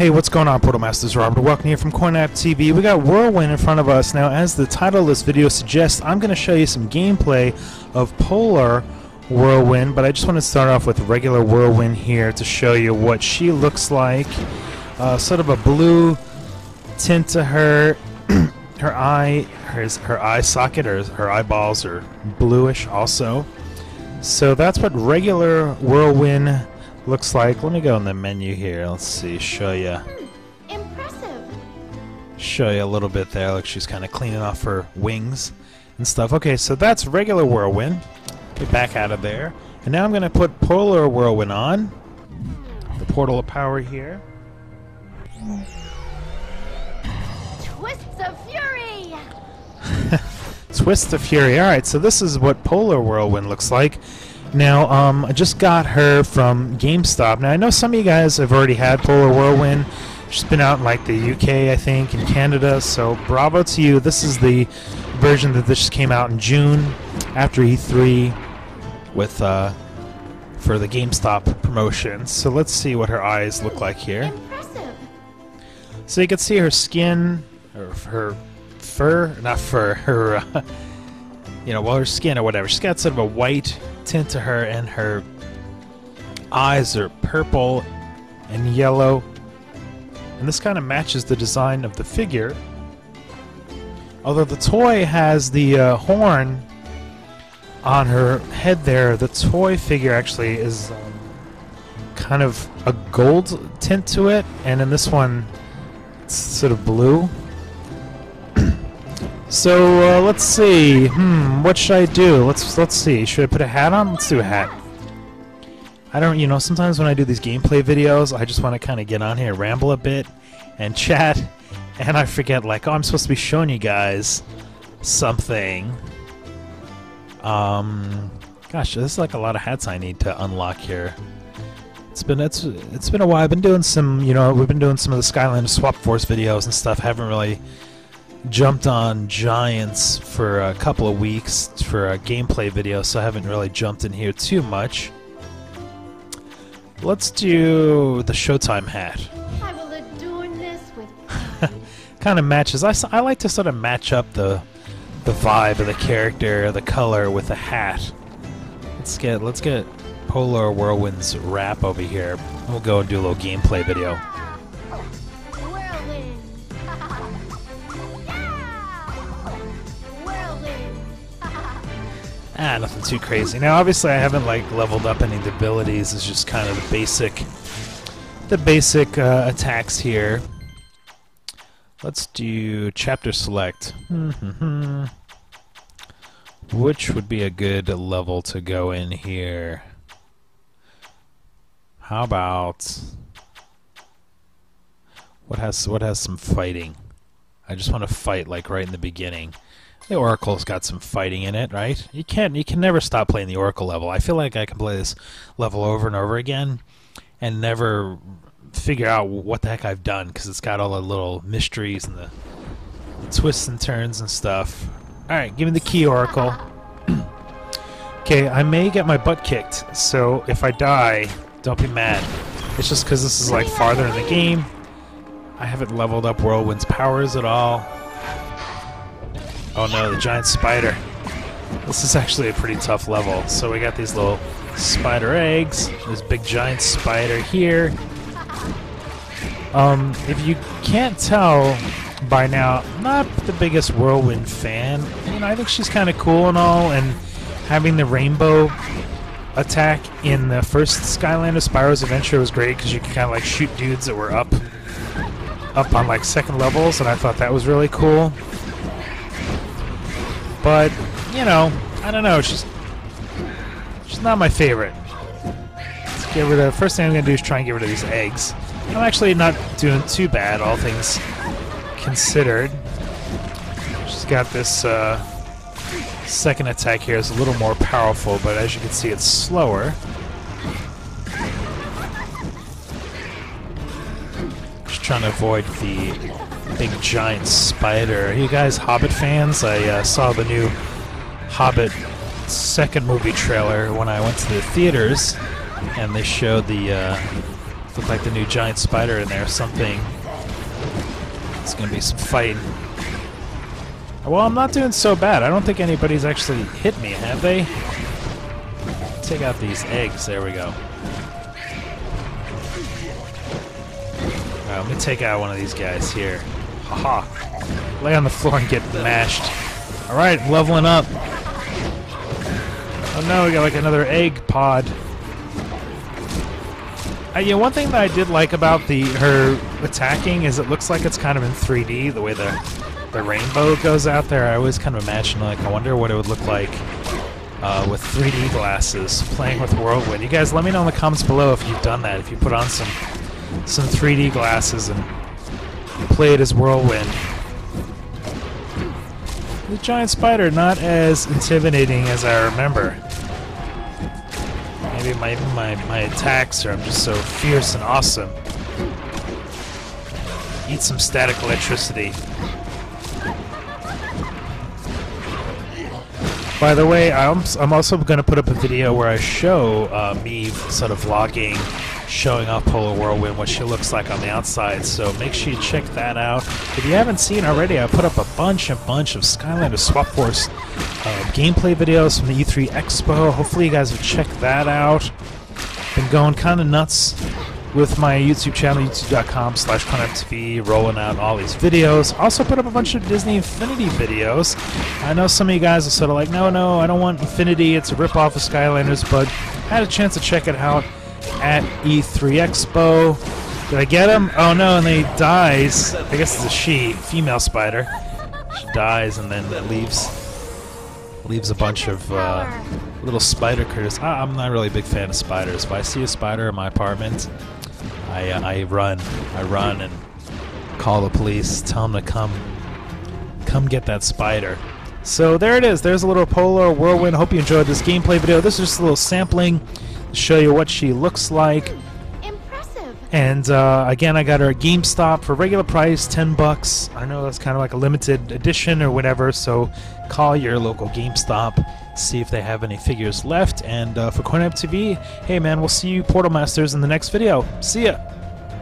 Hey, what's going on, Portal Masters? Robert, welcome here from CoinOp TV. We got Whirlwind in front of us. Now, as the title of this video suggests, I'm going to show you some gameplay of Polar Whirlwind, but I just want to start off with regular Whirlwind here to show you what she looks like. Uh, sort of a blue tint to her. her eye, her, her eye socket, or her eyeballs are bluish also. So that's what regular Whirlwind looks like. Let me go in the menu here. Let's see, show you. Hmm, impressive. Show you a little bit there. Look, she's kind of cleaning off her wings and stuff. Okay, so that's regular whirlwind. Get back out of there. And now I'm going to put polar whirlwind on. The portal of power here. Twists of fury. Twist of Fury. Alright, so this is what Polar Whirlwind looks like. Now, um, I just got her from GameStop. Now, I know some of you guys have already had Polar Whirlwind. She's been out in like the UK, I think, and Canada. So, bravo to you. This is the version that this came out in June after E3 with uh, for the GameStop promotion. So let's see what her eyes look like here. Impressive. So you can see her skin, or her fur, not fur, her, uh, you know, well, her skin or whatever. She's got sort of a white tint to her, and her eyes are purple and yellow. And this kind of matches the design of the figure. Although the toy has the uh, horn on her head there, the toy figure actually is um, kind of a gold tint to it, and in this one, it's sort of blue. So uh, let's see. Hmm, what should I do? Let's let's see. Should I put a hat on? Let's do a hat. I don't, you know, sometimes when I do these gameplay videos, I just want to kind of get on here, ramble a bit, and chat, and I forget, like, oh, I'm supposed to be showing you guys something. Um, gosh, there's like a lot of hats I need to unlock here. It's been it's it's been a while. I've been doing some, you know, we've been doing some of the Skylander Swap Force videos and stuff. Haven't really jumped on Giants for a couple of weeks for a gameplay video, so I haven't really jumped in here too much. Let's do the Showtime hat. I will adorn this with kind of matches. I, I like to sort of match up the the vibe of the character, the color with the hat. Let's get let's get Polar Whirlwind's wrap over here. We'll go and do a little gameplay video. Ah, nothing too crazy. Now, obviously, I haven't like leveled up any of the abilities. It's just kind of the basic, the basic uh, attacks here. Let's do chapter select. Which would be a good level to go in here? How about what has what has some fighting? I just want to fight like right in the beginning. The Oracle's got some fighting in it, right? You can't you can never stop playing the Oracle level. I feel like I can play this level over and over again and never figure out what the heck I've done because it's got all the little mysteries and the twists and turns and stuff. All right, give me the key, Oracle. okay, I may get my butt kicked, so if I die, don't be mad. It's just because this is like farther in the game. I haven't leveled up Whirlwind's powers at all. Oh no, the giant spider. This is actually a pretty tough level. So we got these little spider eggs. This big giant spider here. Um, if you can't tell by now, I'm not the biggest Whirlwind fan. You know, I think she's kind of cool and all, and having the rainbow attack in the first Skylander Spyro's Adventure was great because you could kind of like shoot dudes that were up, up on like second levels, and I thought that was really cool. But you know, I don't know. She's she's not my favorite. Let's get rid of. First thing I'm gonna do is try and get rid of these eggs. I'm actually not doing too bad, all things considered. She's got this uh, second attack here is a little more powerful, but as you can see, it's slower. Just trying to avoid the big giant spider. Are you guys Hobbit fans? I uh, saw the new Hobbit second movie trailer when I went to the theaters, and they showed the uh, Look like the new giant spider in there. Something. It's gonna be some fighting. Well, I'm not doing so bad. I don't think anybody's actually hit me, have they? Take out these eggs. There we go. Alright, let me take out one of these guys here. Haha. Lay on the floor and get mashed. Alright, leveling up. Oh no, we got like another egg pod. Uh, yeah, one thing that I did like about the her attacking is it looks like it's kind of in 3D, the way the the rainbow goes out there. I always kind of imagine like I wonder what it would look like uh, with 3D glasses playing with Whirlwind. You guys, let me know in the comments below if you've done that. If you put on some some 3D glasses and play it as Whirlwind. The giant spider not as intimidating as I remember. Maybe my my my attacks are I'm just so fierce and awesome. Eat some static electricity. By the way, I'm, I'm also going to put up a video where I show uh, me sort of vlogging, showing off Polar Whirlwind, what she looks like on the outside. So make sure you check that out. If you haven't seen already, I put up a bunch and bunch of Skylander Swap Force uh, gameplay videos from the E3 Expo. Hopefully you guys will check that out. Been going kind of nuts with my YouTube channel, youtube.com slash TV, rolling out all these videos. Also put up a bunch of Disney Infinity videos. I know some of you guys are sort of like, no, no, I don't want Infinity, it's a ripoff of Skylanders, but I had a chance to check it out at E3 Expo. Did I get him? Oh no, and then he dies. I guess it's a she, female spider. She dies and then leaves leaves a bunch of uh, little spider critters. I, I'm not really a big fan of spiders. If I see a spider in my apartment, I, uh, I run. I run and call the police. Tell them to come, come get that spider. So there it is. There's a little Polar Whirlwind. Hope you enjoyed this gameplay video. This is just a little sampling show you what she looks like. Impressive. And uh, again, I got her at GameStop for regular price, 10 bucks. I know that's kind of like a limited edition or whatever, so call your local GameStop, see if they have any figures left. And uh, for CoinOp TV, hey man, we'll see you Portal Masters in the next video. See ya!